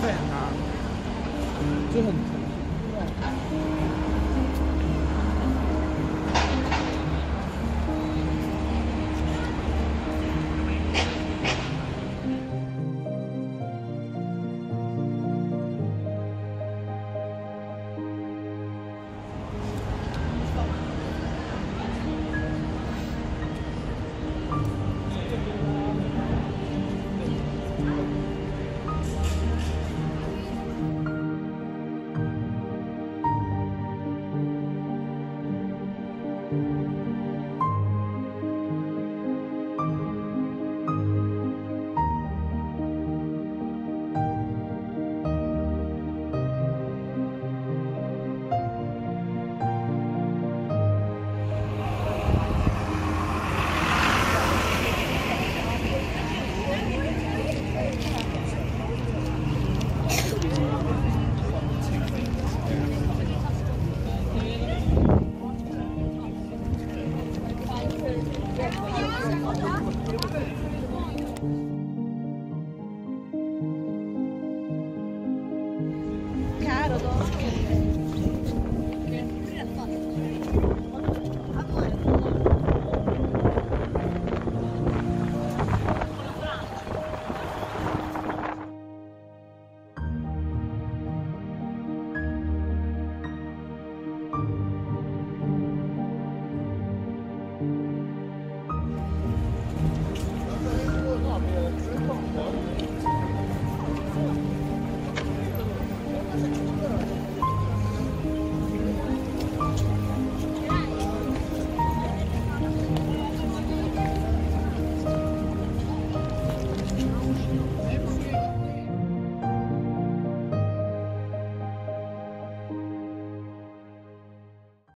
费啊，就很疼。